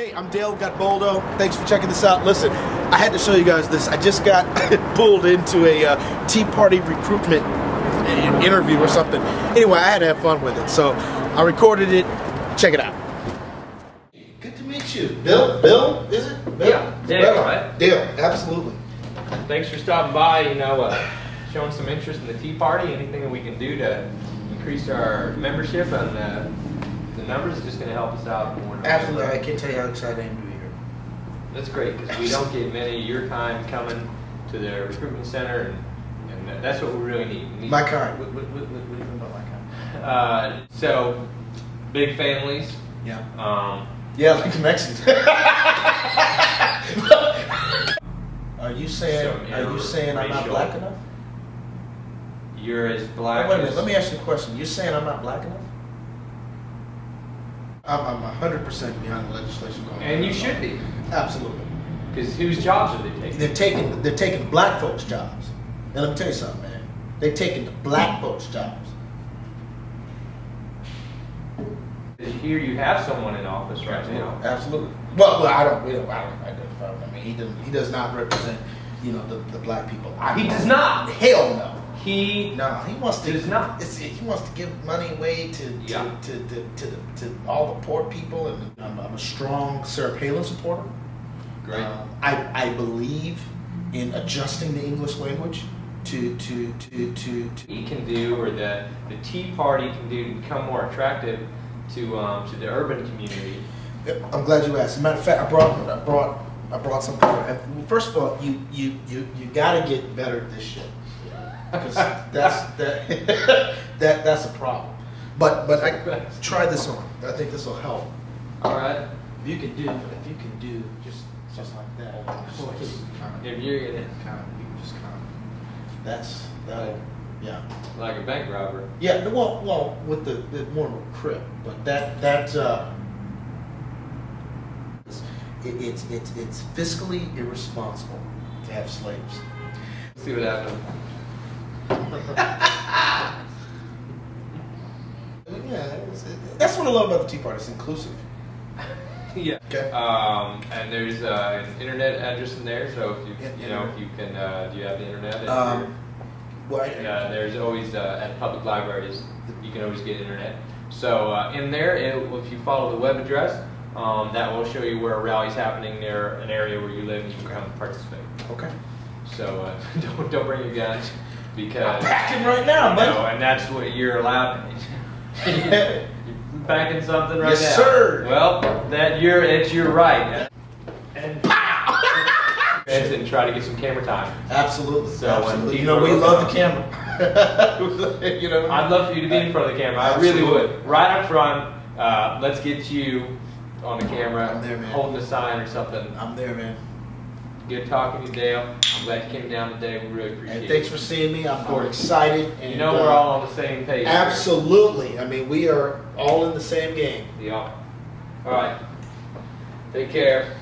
Hey, I'm Dale Gatboldo. Thanks for checking this out. Listen, I had to show you guys this. I just got pulled into a uh, Tea Party recruitment interview or something. Anyway, I had to have fun with it, so I recorded it. Check it out. Good to meet you, Bill. Bill, is it? Bill? Yeah, Dale, Bill. right? Dale, absolutely. Thanks for stopping by. You know, uh, showing some interest in the Tea Party. Anything that we can do to increase our membership and uh, the numbers is just going to help us out more. Absolutely. I can't tell you how excited I am to be here. That's great because we don't get many of your kind coming to the recruitment center, and, and that's what we really need. We need- My kind. What, what, what, what do you think about my kind? Uh, so, big families. Yeah. Um, Yeah, like the Mexicans. are you saying? Some Are you saying I'm not black enough? you're as Oh, black. wait a minute. as- Let me ask you a question. You're saying I'm not black enough? I'm, I'm 100 percent behind the legislation going. And on. you should be, Absolutely. because whose jobs are they taking? They're taking they're taking black folks' jobs. And let me tell you something, man. They're taking the black folks' jobs. Here you have someone in office right now. Absolutely. Well, well, I don't. We don't. I don't identify with him. I mean, he doesn't. He does not represent, you know, the, the black people. I He does not. Hell no. He No, he wants to. Does not. It's, he wants to give money away to to, Yeah. to, to, to, the, to all the poor people, and I'm, I'm a strong Sarah Palin supporter. great. Um, I I believe in adjusting the English language to to to to, to he can do, or the the Tea Party can do to become more attractive to um, to the urban community. I'm glad you asked. As a matter of fact, I brought I brought I brought something. First of all, you you you you got to get better at this shit. 'Cause that's that that that's a problem. But but I try this on. I think this will help. All right. If you can do if you can do just just like that, just, just kind of, If you're gonna kind of you can just kind of that's that yeah like a bank robber, yeah well well with the, the more of a crib, but that that uh, it, it's it's it's fiscally irresponsible to have slaves. let's see what happens. Yeah, it- that's what I love about the Tea Party. It's inclusive. yeah. Okay. Um, and there's uh, an internet address in there, so if you Yeah, you know if you can uh, do you have the internet? Um, well, uh, there's always uh, at public libraries you can always get internet. So uh, in there, it, if you follow the web address, um, that will show you where a rally's happening near an area where you live, and you can come and participate. okay. So uh, don't don't bring your guns because I'm packing right now, no, buddy. and that's what you're allowed. you're packing something right Yes, now. sir. Well, that you're it's your right. And and try to get some camera time. Absolutely. So, Absolutely. You know, we love the camera. you know. I'd love for you to be in front of the camera. I really Absolutely. would. Right up front. Uh, let's get you on the camera, I'm there, man. holding a sign or something. I'm there, man. Good talking to you, Dale. I'm glad you came down today. We really appreciate And it. thanks for seeing me. I'm. I'm excited. And, You know uh, we're all on the same page. here. Absolutely. I mean, we are all in the same game. Yeah. All right. Take care.